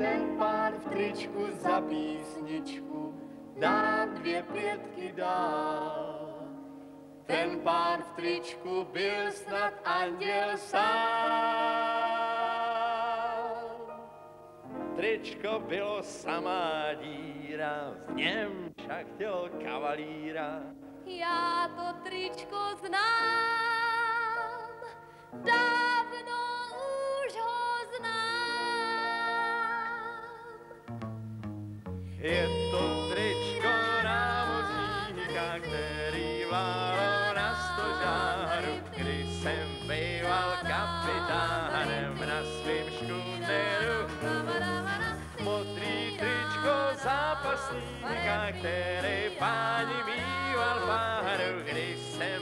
ten pán v tričku za písničku nám dvě pětky dal. Ten pán v tričku byl snad anděl sám. Tričko bylo samá díra, v něm však chtěl kavalíra. Já to tričko znám, Je to tričko námořníka, který vlálo na stožáru, kdy jsem býval kapitánem na svým škůneru. Modrý tričko zápasníka, který páni mýval páru, kdy jsem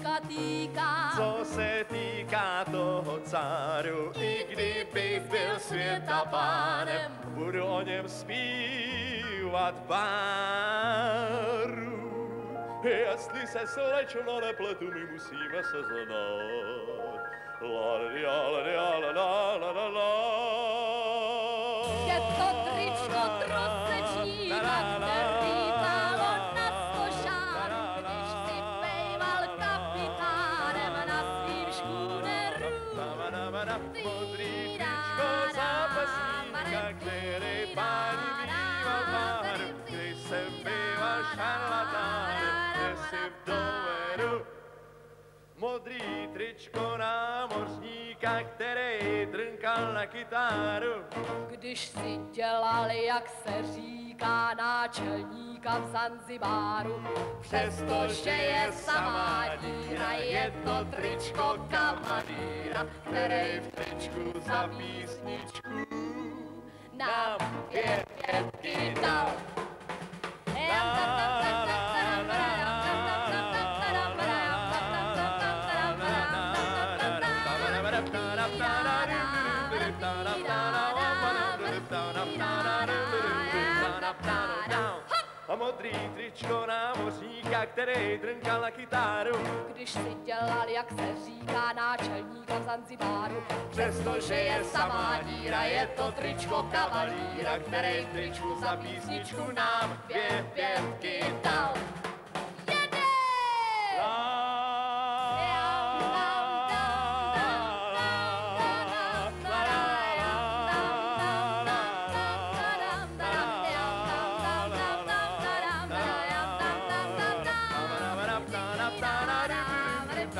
dneška týká. Co se týká toho cáru, i kdybych byl světa pánem, budu o něm zpívat páru. Jestli se slečno nepletu, my musíme se znát. La, la, la, la, la, la, la, la. la. Je to tričko trosečníka, které Modrý tričko zápasníka, který páni mýval páru, když jsem býval šarlatánem, kde si v dovedu. Modrý tričko námořníka, který drnkal na kytáru. Když si dělal, jak se říká, náčelníka v Zanzibáru, přestože je samá díra, je to tričko kamadíra, který v tričku za písničku. Nám pět pětky A modrý tričko námořníka, který drnkal na kytáru. Když si dělal, jak se říká, náčelníka v Zanzibáru, Přestože je samá díra, je to tričko kavalíra, který tričku za písničku nám dvě pětky